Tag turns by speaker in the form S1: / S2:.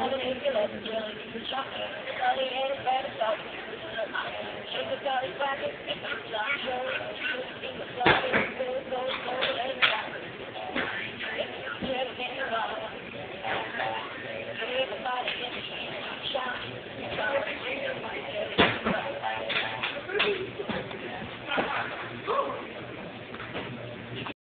S1: Shake the belly back and stick the